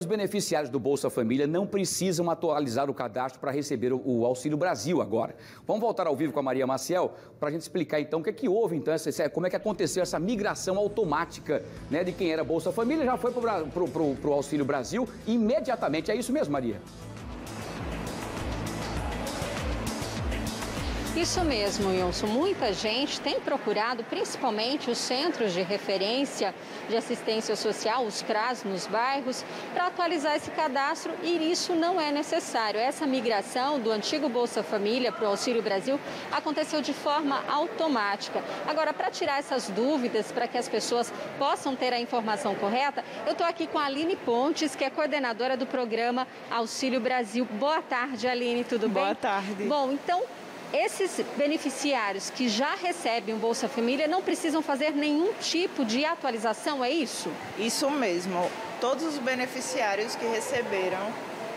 Os beneficiários do Bolsa Família não precisam atualizar o cadastro para receber o Auxílio Brasil agora. Vamos voltar ao vivo com a Maria Maciel para a gente explicar então o que é que houve, então, como é que aconteceu essa migração automática né, de quem era Bolsa Família já foi para o Auxílio Brasil imediatamente. É isso mesmo, Maria? Isso mesmo, Wilson. Muita gente tem procurado, principalmente os centros de referência de assistência social, os CRAS nos bairros, para atualizar esse cadastro e isso não é necessário. Essa migração do antigo Bolsa Família para o Auxílio Brasil aconteceu de forma automática. Agora, para tirar essas dúvidas, para que as pessoas possam ter a informação correta, eu estou aqui com a Aline Pontes, que é coordenadora do programa Auxílio Brasil. Boa tarde, Aline, tudo bem? Boa tarde. Bom, então esses beneficiários que já recebem o Bolsa Família não precisam fazer nenhum tipo de atualização, é isso? Isso mesmo. Todos os beneficiários que receberam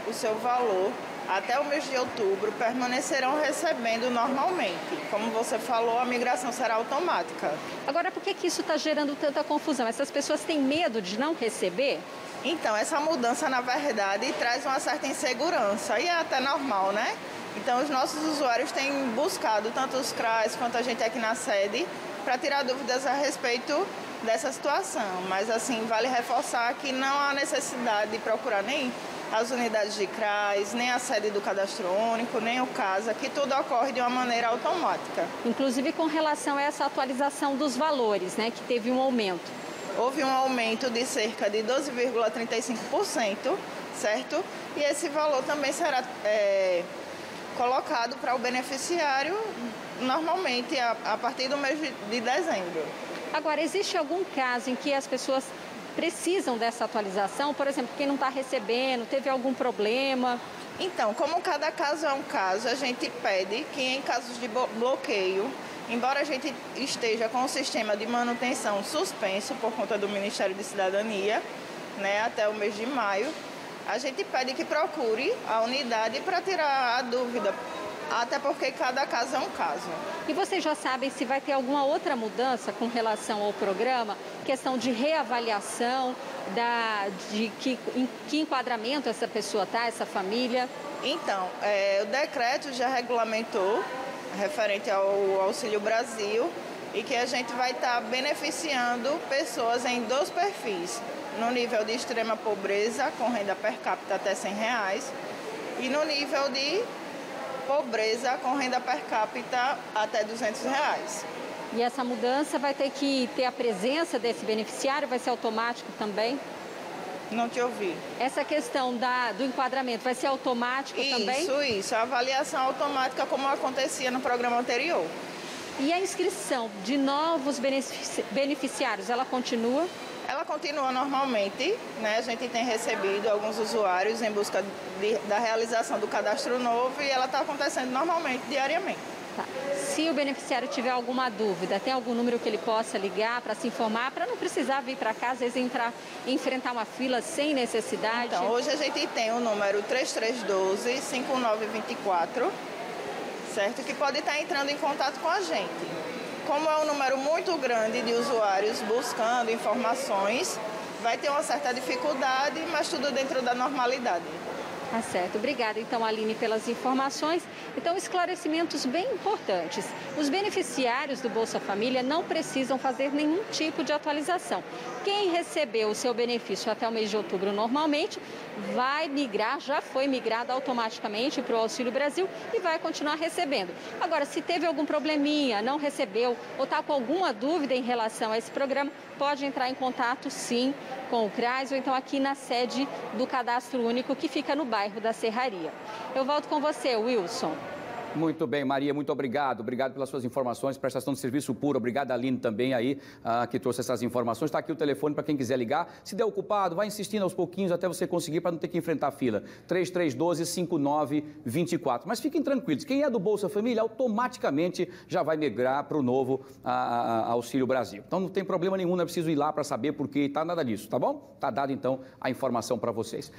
o seu valor até o mês de outubro permanecerão recebendo normalmente. Como você falou, a migração será automática. Agora, por que, que isso está gerando tanta confusão? Essas pessoas têm medo de não receber? Então, essa mudança, na verdade, traz uma certa insegurança e é até normal, né? Então, os nossos usuários têm buscado, tanto os CRAs quanto a gente aqui na sede, para tirar dúvidas a respeito dessa situação. Mas, assim, vale reforçar que não há necessidade de procurar nem as unidades de CRAS, nem a sede do cadastro único, nem o CASA, que tudo ocorre de uma maneira automática. Inclusive com relação a essa atualização dos valores, né, que teve um aumento. Houve um aumento de cerca de 12,35%, certo? E esse valor também será é, colocado para o beneficiário normalmente a, a partir do mês de, de dezembro. Agora, existe algum caso em que as pessoas precisam dessa atualização? Por exemplo, quem não está recebendo, teve algum problema? Então, como cada caso é um caso, a gente pede que em casos de bloqueio, embora a gente esteja com o sistema de manutenção suspenso por conta do Ministério de Cidadania, né, até o mês de maio, a gente pede que procure a unidade para tirar a dúvida, até porque cada caso é um caso. E vocês já sabem se vai ter alguma outra mudança com relação ao programa? Questão de reavaliação, da, de que, em que enquadramento essa pessoa está, essa família? Então, é, o decreto já regulamentou referente ao Auxílio Brasil e que a gente vai estar tá beneficiando pessoas em dois perfis no nível de extrema pobreza, com renda per capita até 100 reais, e no nível de pobreza, com renda per capita até 200 reais. E essa mudança vai ter que ter a presença desse beneficiário, vai ser automático também? Não te ouvi. Essa questão da, do enquadramento vai ser automático isso, também? Isso, isso. A avaliação automática como acontecia no programa anterior. E a inscrição de novos beneficiários, ela continua? Ela continua normalmente, né? A gente tem recebido alguns usuários em busca de, da realização do cadastro novo e ela está acontecendo normalmente, diariamente. Tá. Se o beneficiário tiver alguma dúvida, tem algum número que ele possa ligar para se informar, para não precisar vir para cá, às vezes entrar, enfrentar uma fila sem necessidade? Então, hoje a gente tem o número 3312-5924, certo? Que pode estar entrando em contato com a gente. Como é um número muito grande de usuários buscando informações, vai ter uma certa dificuldade, mas tudo dentro da normalidade. Tá certo. Obrigada, então, Aline, pelas informações. Então, esclarecimentos bem importantes. Os beneficiários do Bolsa Família não precisam fazer nenhum tipo de atualização. Quem recebeu o seu benefício até o mês de outubro normalmente vai migrar, já foi migrado automaticamente para o Auxílio Brasil e vai continuar recebendo. Agora, se teve algum probleminha, não recebeu ou está com alguma dúvida em relação a esse programa, pode entrar em contato sim com o CRAS ou então aqui na sede do Cadastro Único que fica no bairro da Serraria. Eu volto com você, Wilson. Muito bem, Maria, muito obrigado. Obrigado pelas suas informações, prestação de serviço puro. Obrigado, Aline, também aí, uh, que trouxe essas informações. Está aqui o telefone para quem quiser ligar. Se der ocupado, vai insistindo aos pouquinhos até você conseguir para não ter que enfrentar a fila. 3312-5924. Mas fiquem tranquilos, quem é do Bolsa Família automaticamente já vai migrar para o novo uh, uh, Auxílio Brasil. Então não tem problema nenhum, não é preciso ir lá para saber por que está nada disso, tá bom? Está dado então a informação para vocês.